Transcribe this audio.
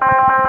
Thank